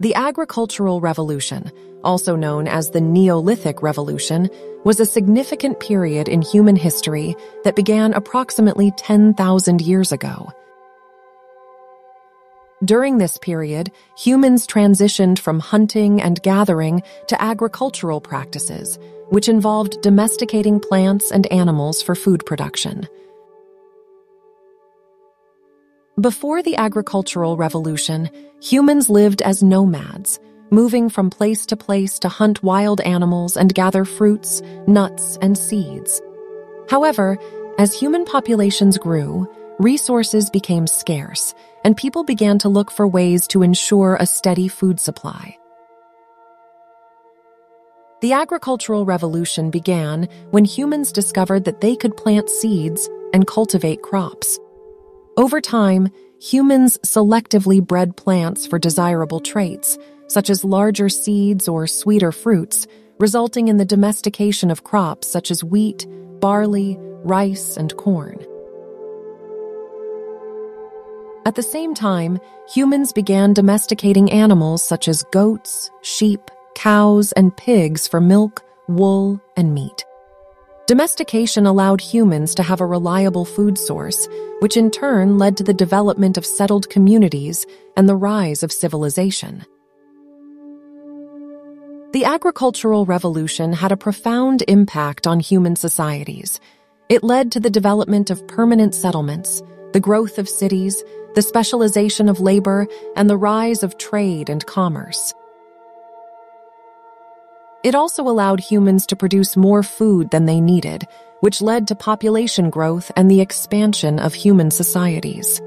The Agricultural Revolution, also known as the Neolithic Revolution, was a significant period in human history that began approximately 10,000 years ago. During this period, humans transitioned from hunting and gathering to agricultural practices, which involved domesticating plants and animals for food production. Before the agricultural revolution, humans lived as nomads, moving from place to place to hunt wild animals and gather fruits, nuts, and seeds. However, as human populations grew, resources became scarce, and people began to look for ways to ensure a steady food supply. The agricultural revolution began when humans discovered that they could plant seeds and cultivate crops. Over time, humans selectively bred plants for desirable traits, such as larger seeds or sweeter fruits, resulting in the domestication of crops such as wheat, barley, rice, and corn. At the same time, humans began domesticating animals such as goats, sheep, cows, and pigs for milk, wool, and meat. Domestication allowed humans to have a reliable food source, which in turn led to the development of settled communities and the rise of civilization. The agricultural revolution had a profound impact on human societies. It led to the development of permanent settlements, the growth of cities, the specialization of labor, and the rise of trade and commerce. It also allowed humans to produce more food than they needed, which led to population growth and the expansion of human societies.